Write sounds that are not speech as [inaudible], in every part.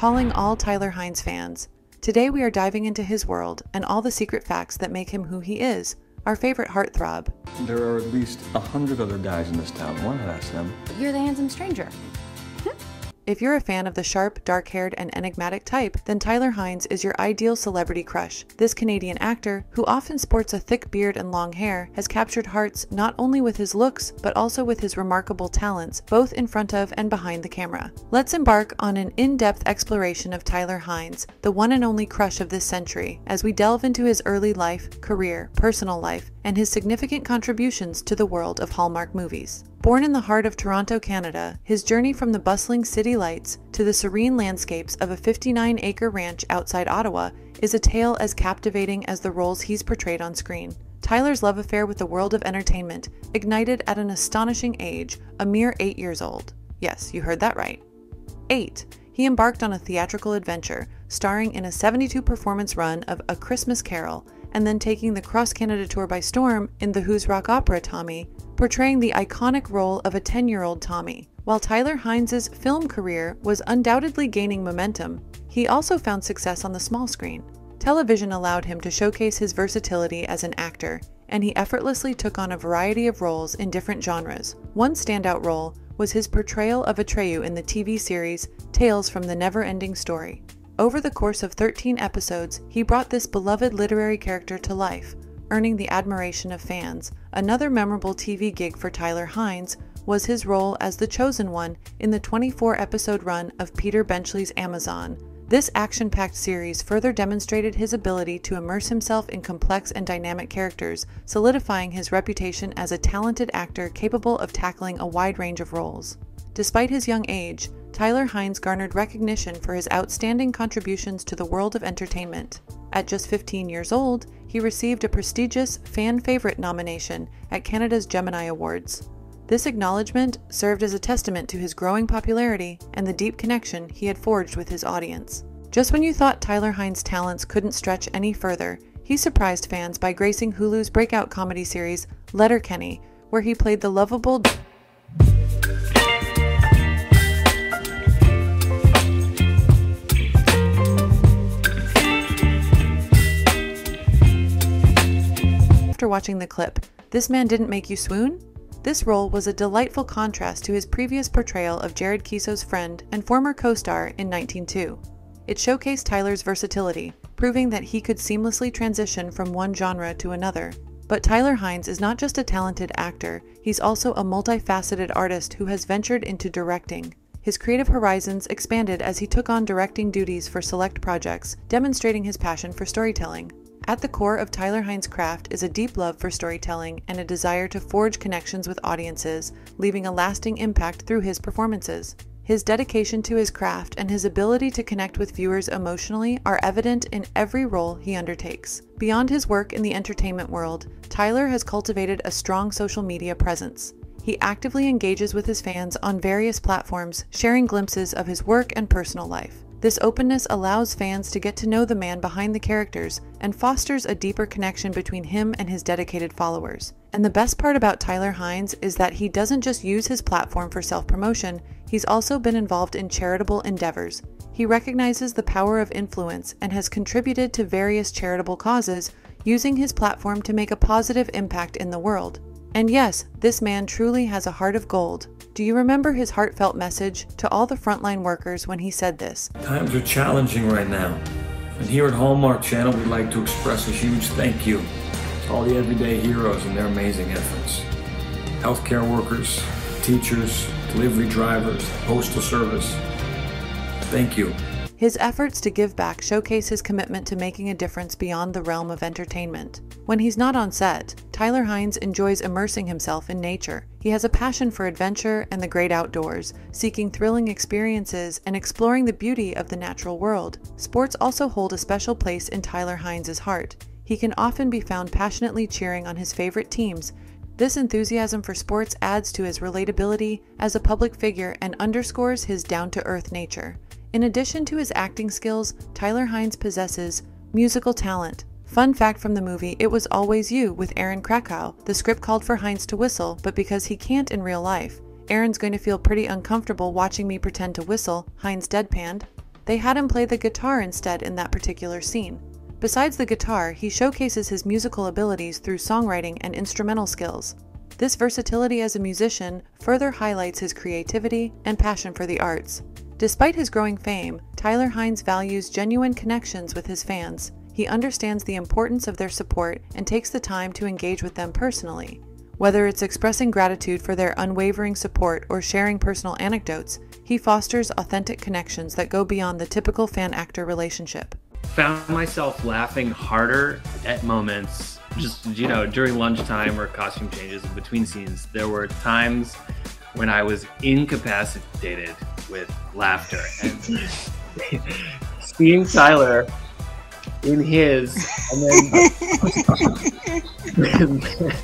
calling all Tyler Hynes fans. Today we are diving into his world and all the secret facts that make him who he is, our favorite heartthrob. There are at least a hundred other guys in this town. Why not ask them? You're the handsome stranger. If you're a fan of the sharp, dark haired, and enigmatic type, then Tyler Hynes is your ideal celebrity crush. This Canadian actor, who often sports a thick beard and long hair, has captured hearts not only with his looks, but also with his remarkable talents, both in front of and behind the camera. Let's embark on an in depth exploration of Tyler Hynes, the one and only crush of this century, as we delve into his early life, career, personal life, and his significant contributions to the world of Hallmark movies. Born in the heart of Toronto, Canada, his journey from the bustling city lights to the serene landscapes of a 59 acre ranch outside Ottawa is a tale as captivating as the roles he's portrayed on screen. Tyler's love affair with the world of entertainment ignited at an astonishing age, a mere eight years old. Yes, you heard that right. Eight. He embarked on a theatrical adventure, starring in a 72 performance run of A Christmas Carol, and then taking the cross Canada tour by storm in the Who's Rock Opera Tommy, portraying the iconic role of a 10 year old Tommy. While Tyler Hynes' film career was undoubtedly gaining momentum, he also found success on the small screen. Television allowed him to showcase his versatility as an actor, and he effortlessly took on a variety of roles in different genres. One standout role was his portrayal of Atreyu in the TV series Tales from the Never Ending Story. Over the course of 13 episodes, he brought this beloved literary character to life, earning the admiration of fans. Another memorable TV gig for Tyler Hynes was his role as the Chosen One in the 24 episode run of Peter Benchley's Amazon. This action packed series further demonstrated his ability to immerse himself in complex and dynamic characters, solidifying his reputation as a talented actor capable of tackling a wide range of roles. Despite his young age, Tyler Hynes garnered recognition for his outstanding contributions to the world of entertainment. At just 15 years old, he received a prestigious Fan Favorite nomination at Canada's Gemini Awards. This acknowledgement served as a testament to his growing popularity and the deep connection he had forged with his audience. Just when you thought Tyler Hynes' talents couldn't stretch any further, he surprised fans by gracing Hulu's breakout comedy series Letterkenny, where he played the lovable after watching the clip, This Man Didn't Make You Swoon? This role was a delightful contrast to his previous portrayal of Jared Keeso's friend and former co star in 1902. It showcased Tyler's versatility, proving that he could seamlessly transition from one genre to another. But Tyler Hynes is not just a talented actor, he's also a multifaceted artist who has ventured into directing. His creative horizons expanded as he took on directing duties for select projects, demonstrating his passion for storytelling. At the core of Tyler Hynes' craft is a deep love for storytelling and a desire to forge connections with audiences, leaving a lasting impact through his performances. His dedication to his craft and his ability to connect with viewers emotionally are evident in every role he undertakes. Beyond his work in the entertainment world, Tyler has cultivated a strong social media presence. He actively engages with his fans on various platforms, sharing glimpses of his work and personal life. This openness allows fans to get to know the man behind the characters and fosters a deeper connection between him and his dedicated followers. And the best part about Tyler Hynes is that he doesn't just use his platform for self promotion, he's also been involved in charitable endeavors. He recognizes the power of influence and has contributed to various charitable causes, using his platform to make a positive impact in the world. And yes, this man truly has a heart of gold. Do you remember his heartfelt message to all the frontline workers when he said this? Times are challenging right now. And here at Hallmark Channel, we'd like to express a huge thank you to all the everyday heroes and their amazing efforts. Healthcare workers, teachers, delivery drivers, postal service. Thank you. His efforts to give back showcase his commitment to making a difference beyond the realm of entertainment. When he's not on set, Tyler Hynes enjoys immersing himself in nature. He has a passion for adventure and the great outdoors, seeking thrilling experiences and exploring the beauty of the natural world. Sports also hold a special place in Tyler Hynes' heart. He can often be found passionately cheering on his favorite teams. This enthusiasm for sports adds to his relatability as a public figure and underscores his down to earth nature. In addition to his acting skills, Tyler Hynes possesses musical talent. Fun fact from the movie It Was Always You with Erin Krakow. The script called for Hynes to whistle, but because he can't in real life, Erin's going to feel pretty uncomfortable watching me pretend to whistle, Hynes deadpanned. They had him play the guitar instead in that particular scene. Besides the guitar, he showcases his musical abilities through songwriting and instrumental skills. This versatility as a musician further highlights his creativity and passion for the arts. Despite his growing fame, Tyler Hynes values genuine connections with his fans. He understands the importance of their support and takes the time to engage with them personally. Whether it's expressing gratitude for their unwavering support or sharing personal anecdotes, he fosters authentic connections that go beyond the typical fan actor relationship. Found myself laughing harder at moments, just, you know, during lunchtime or costume changes in between scenes. There were times when I was incapacitated with laughter. And [laughs] seeing Tyler in his, and then. [laughs]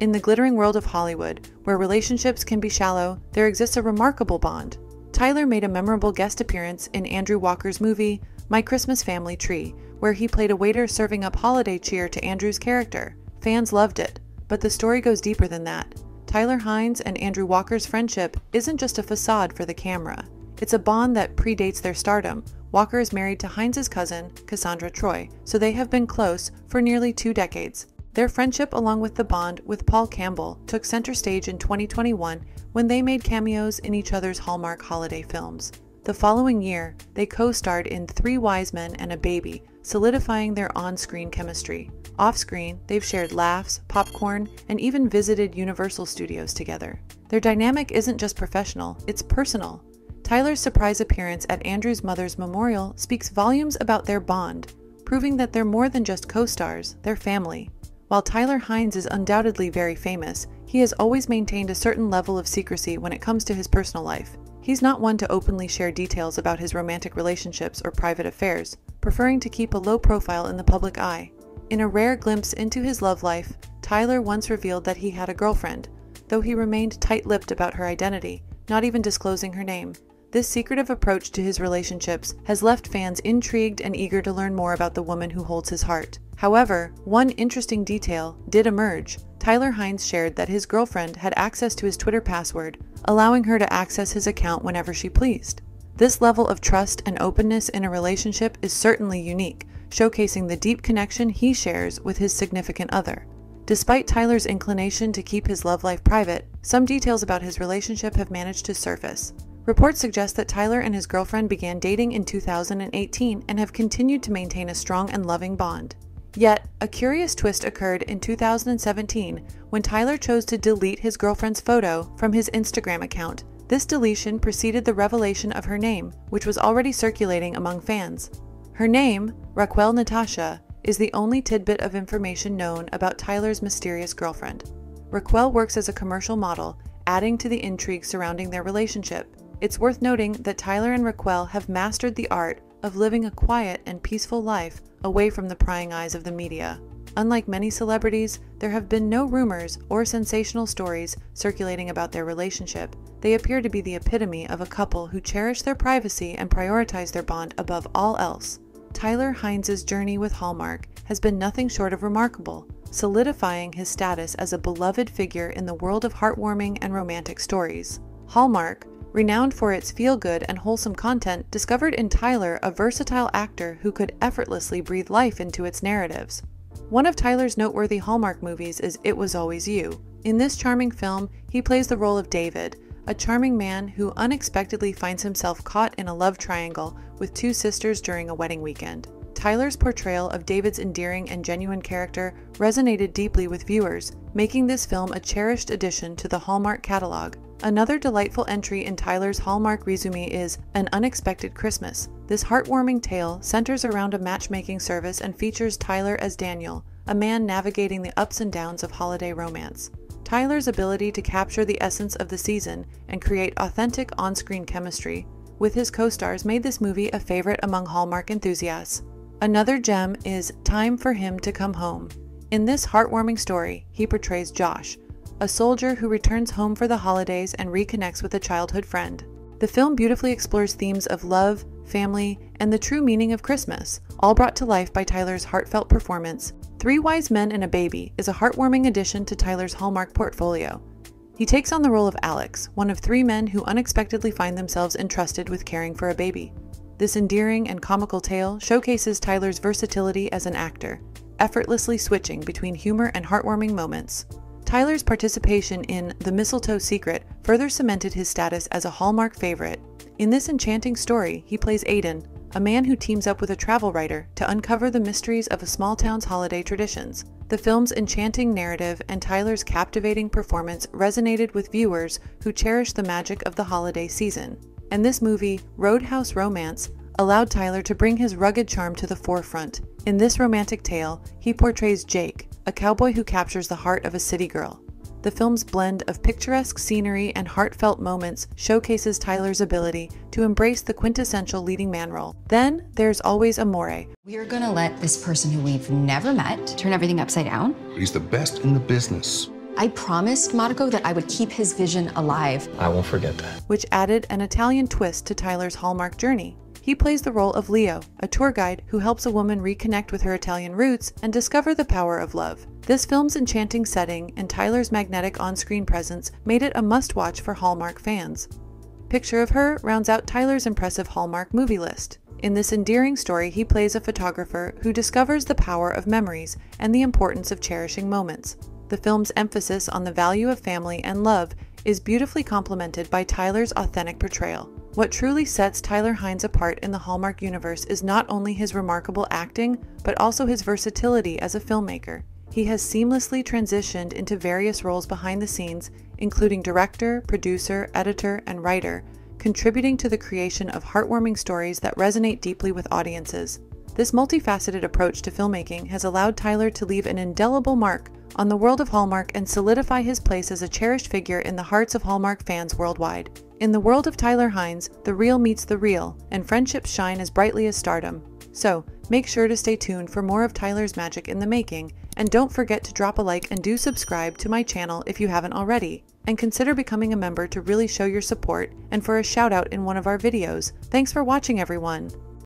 in the glittering world of Hollywood, where relationships can be shallow, there exists a remarkable bond. Tyler made a memorable guest appearance in Andrew Walker's movie, My Christmas Family Tree, where he played a waiter serving up holiday cheer to Andrew's character. Fans loved it, but the story goes deeper than that. Tyler Hynes and Andrew Walker's friendship isn't just a facade for the camera. It's a bond that predates their stardom. Walker is married to Hynes' cousin, Cassandra Troy, so they have been close for nearly two decades. Their friendship, along with the bond with Paul Campbell, took center stage in 2021 when they made cameos in each other's Hallmark holiday films. The following year, they co starred in Three Wise Men and a Baby, solidifying their on screen chemistry. Off screen, they've shared laughs, popcorn, and even visited Universal Studios together. Their dynamic isn't just professional, it's personal. Tyler's surprise appearance at Andrew's mother's memorial speaks volumes about their bond, proving that they're more than just co stars, they're family. While Tyler Hynes is undoubtedly very famous, he has always maintained a certain level of secrecy when it comes to his personal life. He's not one to openly share details about his romantic relationships or private affairs, preferring to keep a low profile in the public eye. In a rare glimpse into his love life, Tyler once revealed that he had a girlfriend, though he remained tight lipped about her identity, not even disclosing her name. This secretive approach to his relationships has left fans intrigued and eager to learn more about the woman who holds his heart. However, one interesting detail did emerge. Tyler Hynes shared that his girlfriend had access to his Twitter password, allowing her to access his account whenever she pleased. This level of trust and openness in a relationship is certainly unique, showcasing the deep connection he shares with his significant other. Despite Tyler's inclination to keep his love life private, some details about his relationship have managed to surface. Reports suggest that Tyler and his girlfriend began dating in 2018 and have continued to maintain a strong and loving bond. Yet, a curious twist occurred in 2017 when Tyler chose to delete his girlfriend's photo from his Instagram account. This deletion preceded the revelation of her name, which was already circulating among fans. Her name, Raquel Natasha, is the only tidbit of information known about Tyler's mysterious girlfriend. Raquel works as a commercial model, adding to the intrigue surrounding their relationship. It's worth noting that Tyler and Raquel have mastered the art of living a quiet and peaceful life away from the prying eyes of the media. Unlike many celebrities, there have been no rumors or sensational stories circulating about their relationship. They appear to be the epitome of a couple who cherish their privacy and prioritize their bond above all else. Tyler Hynes' journey with Hallmark has been nothing short of remarkable, solidifying his status as a beloved figure in the world of heartwarming and romantic stories. Hallmark, renowned for its feel good and wholesome content, discovered in Tyler a versatile actor who could effortlessly breathe life into its narratives. One of Tyler's noteworthy Hallmark movies is It Was Always You. In this charming film, he plays the role of David, a charming man who unexpectedly finds himself caught in a love triangle with two sisters during a wedding weekend. Tyler's portrayal of David's endearing and genuine character resonated deeply with viewers, making this film a cherished addition to the Hallmark catalog. Another delightful entry in Tyler's Hallmark resume is An Unexpected Christmas. This heartwarming tale centers around a matchmaking service and features Tyler as Daniel, a man navigating the ups and downs of holiday romance. Tyler's ability to capture the essence of the season and create authentic on screen chemistry with his co stars made this movie a favorite among Hallmark enthusiasts. Another gem is Time for Him to Come Home. In this heartwarming story, he portrays Josh, a soldier who returns home for the holidays and reconnects with a childhood friend. The film beautifully explores themes of love, family, and the true meaning of Christmas, all brought to life by Tyler's heartfelt performance. Three Wise Men and a Baby is a heartwarming addition to Tyler's Hallmark portfolio. He takes on the role of Alex, one of three men who unexpectedly find themselves entrusted with caring for a baby. This endearing and comical tale showcases Tyler's versatility as an actor, effortlessly switching between humor and heartwarming moments. Tyler's participation in The Mistletoe Secret further cemented his status as a Hallmark favorite. In this enchanting story, he plays Aiden, a man who teams up with a travel writer to uncover the mysteries of a small town's holiday traditions. The film's enchanting narrative and Tyler's captivating performance resonated with viewers who cherish the magic of the holiday season. And this movie, Roadhouse Romance, allowed Tyler to bring his rugged charm to the forefront. In this romantic tale, he portrays Jake, a cowboy who captures the heart of a city girl. The film's blend of picturesque scenery and heartfelt moments showcases Tyler's ability to embrace the quintessential leading man role. Then there's always Amore. We're gonna let this person who we've never met turn everything upside down. He's the best in the business. I promised Monaco that I would keep his vision alive. I won't forget that. which added an Italian twist to Tyler's Hallmark journey. He plays the role of Leo, a tour guide who helps a woman reconnect with her Italian roots and discover the power of love. This film's enchanting setting and Tyler's magnetic on screen presence made it a must watch for Hallmark fans. Picture of Her rounds out Tyler's impressive Hallmark movie list. In this endearing story, he plays a photographer who discovers the power of memories and the importance of cherishing moments. The film's emphasis on the value of family and love is beautifully complemented by Tyler's authentic portrayal. What truly sets Tyler Hynes apart in the Hallmark universe is not only his remarkable acting, but also his versatility as a filmmaker. He has seamlessly transitioned into various roles behind the scenes, including director, producer, editor, and writer, contributing to the creation of heartwarming stories that resonate deeply with audiences. This multifaceted approach to filmmaking has allowed Tyler to leave an indelible mark on the world of Hallmark and solidify his place as a cherished figure in the hearts of Hallmark fans worldwide. In the world of Tyler Hynes, the real meets the real, and friendships shine as brightly as stardom. So, make sure to stay tuned for more of Tyler's magic in the making, and don't forget to drop a like and do subscribe to my channel if you haven't already. And consider becoming a member to really show your support and for a shout out in one of our videos. Thanks for watching, everyone!